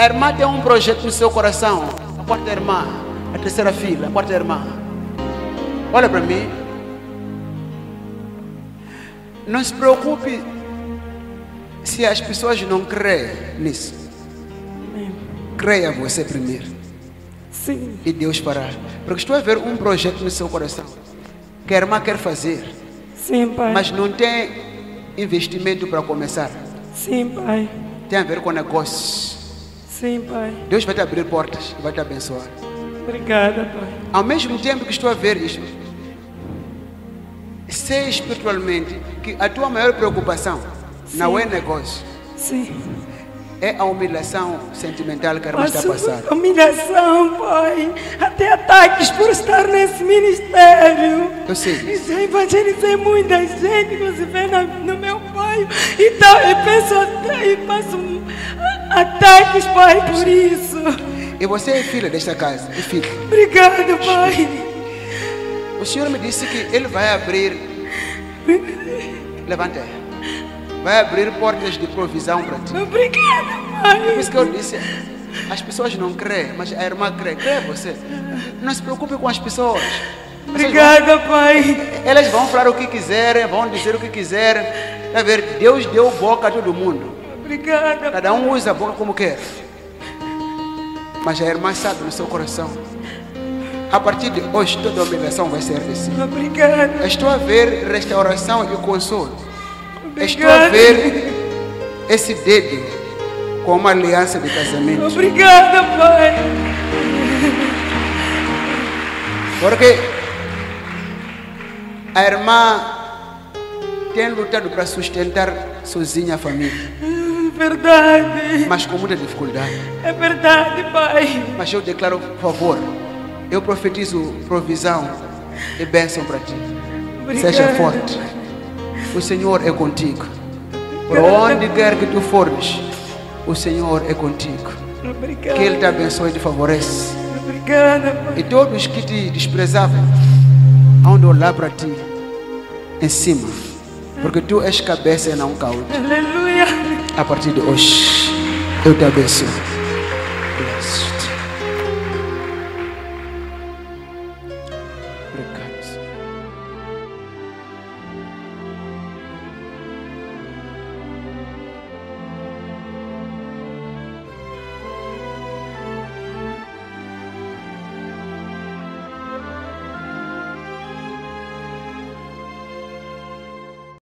a irmã tem um projeto no seu coração. A quarta irmã, a terceira filha, a quarta irmã. Olha para mim. Não se preocupe se as pessoas não creem nisso. Creia você primeiro. Sim, E Deus fará. Porque estou a ver um projeto no seu coração. Que a irmã quer fazer. sim, pai. Mas não tem investimento para começar. Sim, pai. Tem a ver com negócios. Sim, pai. Deus vai te abrir portas e vai te abençoar. Obrigada, pai. Ao mesmo tempo que estou a ver isto, sei espiritualmente que a tua maior preocupação não é negócio, Sim. é a humilhação sentimental que a irmã está muita humilhação, pai. Até ataques por estar nesse ministério. Eu sei. E já evangelizei muita gente, inclusive no meu pai. Então eu penso até e passo ataques, pai, por isso. E você é filha desta casa, é filha. Obrigada, pai. O Senhor me disse que Ele vai abrir. Levanta. Vai abrir portas de provisão para ti. Obrigada, Por pai. isso que eu disse, as pessoas não creem, mas a irmã crê. Crê você. Não se preocupe com as pessoas. Vocês vão- Obrigada, pai. Elas vão falar o que quiserem, vão dizer o que quiserem. Tá ver, Deus deu boca a todo mundo. Obrigada, Cada um usa a boca como quer. Mas a irmã sabe no seu coração. A partir de hoje, toda humilhação vai ser descida. Obrigada. Estou a ver restauração e consolo. Estou a Obrigada. ver esse dedo com uma aliança de casamento. Obrigada, pai. Porque a irmã tem lutado para sustentar sozinha a família, Verdade. mas com muita dificuldade. É verdade, pai. Mas eu declaro, por favor, eu profetizo provisão e bênção para ti. Obrigada. Seja forte. O Senhor é contigo. Por onde quer que tu fores, o Senhor é contigo. Obrigada. Que Ele te abençoe e te favorece. Obrigada, pai. E todos que te desprezavam, onde olhar para ti, em cima. Porque tu és cabeça e não cauda. Aleluia. A partir de hoje, eu te abençoo.